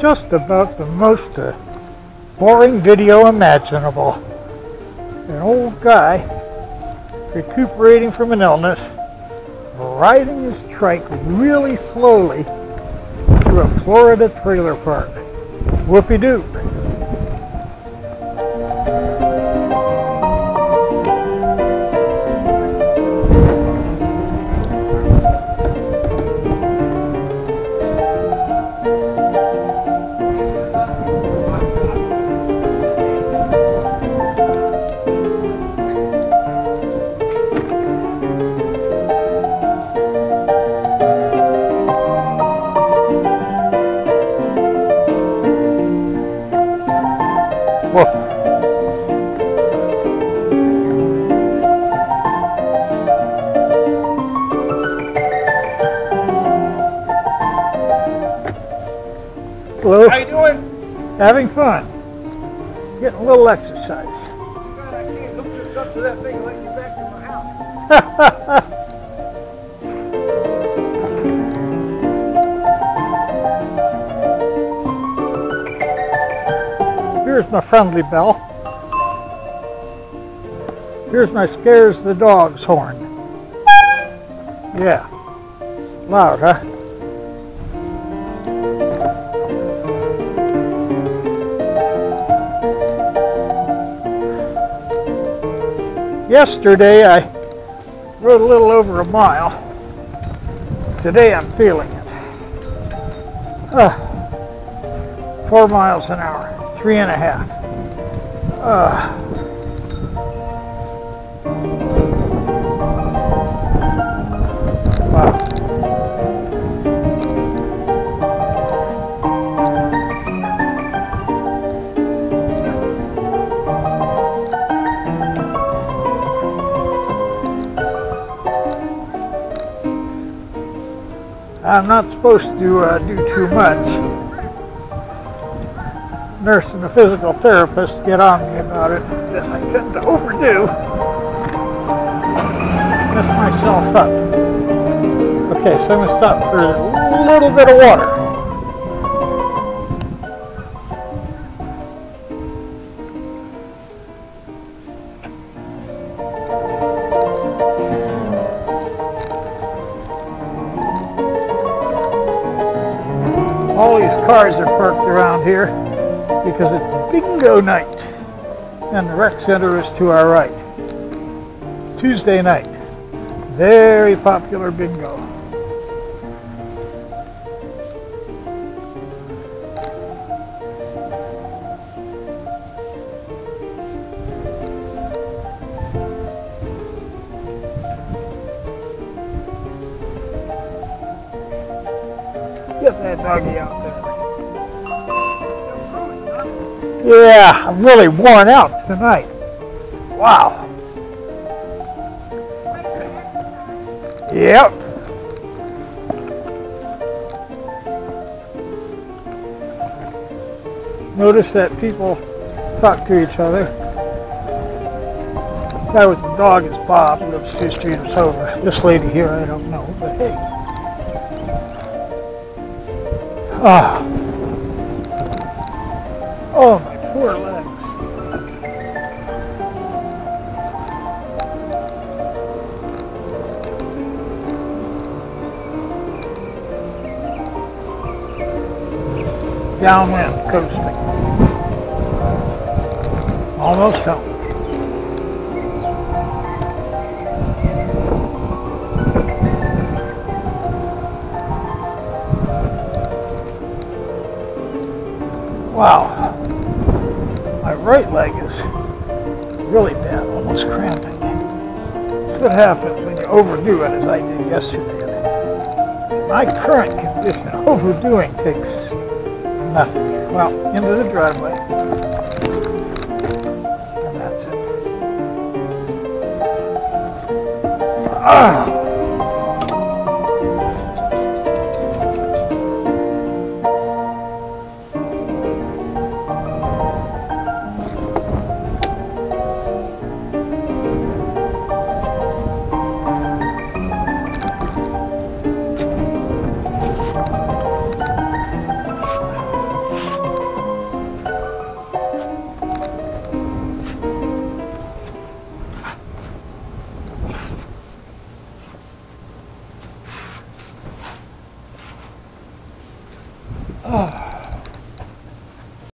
just about the most uh, boring video imaginable. An old guy recuperating from an illness, riding his trike really slowly through a Florida trailer park. Whoopie-doo. Woof. Hello. How you doing? Having fun. Getting a little exercise. God, I can't hook this up to that thing and let you back in my house. Here's my friendly bell. Here's my scares the dogs horn. Yeah. Loud, huh? Yesterday I rode a little over a mile. Today I'm feeling it. Ah, four miles an hour, three and a half. I'm not supposed to uh, do too much. Nurse and the physical therapist get on me about it. That I tend to overdo. Mess myself up. Okay, so I'm going to stop for a little bit of water. All these cars are parked around here because it's bingo night. And the rec center is to our right. Tuesday night. Very popular bingo. Get that doggy out Yeah, I'm really worn out tonight. Wow. Yep. Notice that people talk to each other. Guy with the dog is Bob, lives two streets over. This lady here, I don't know, but hey. Ah. Oh, poor legs. Downwind coasting. Almost home. Wow. My right leg is really bad, almost cramping. That's what happens when you overdo it as I did yesterday. My current condition, overdoing takes nothing. Well, into the driveway. And that's it. Ah. Oh.